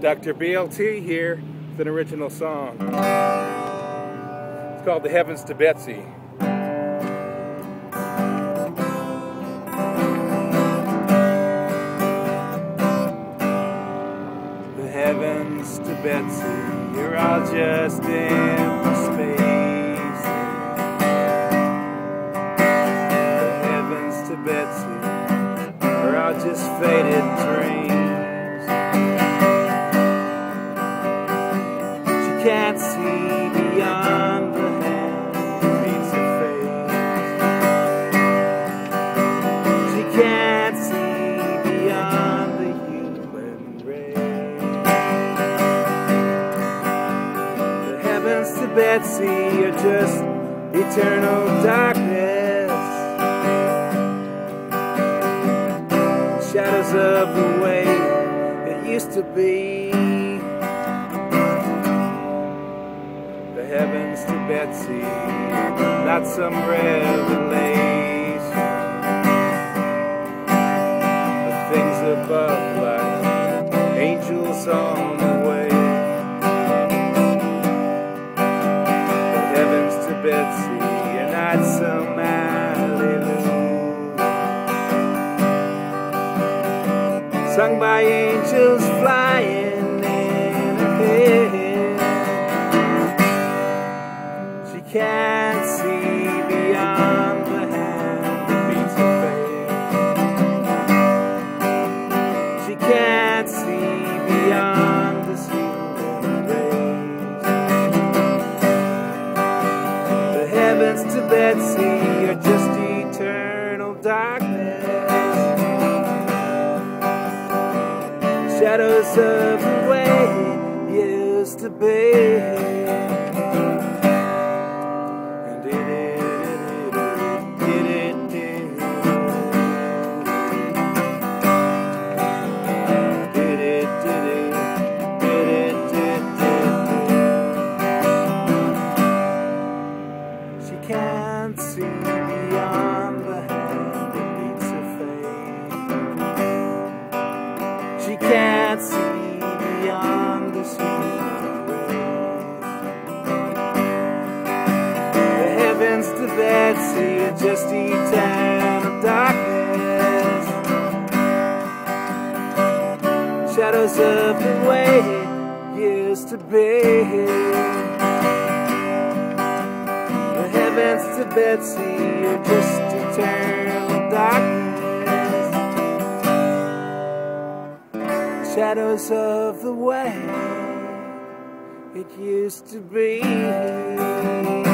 Dr. BLT here with an original song. It's called The Heavens to Betsy. The heavens to Betsy, you're all just empty space. The heavens to Betsy, are all just faded dreams. Can't see beyond the hand that beats her face. She can't see beyond the human race. The heavens to Betsy are just eternal darkness. Shadows of the way it used to be. Heavens to Betsy, not some revelation. The things above like angels on the way. The heavens to Betsy you're not some hallelujah. Sung by angels flying can't see beyond the human race. The heavens to Betsy are just eternal darkness. Shadows of the way used to be. To Betsy are just eternal darkness. Shadows of the way it used to be The heavens to Betsy, you're just eternal darkness. Shadows of the way it used to be.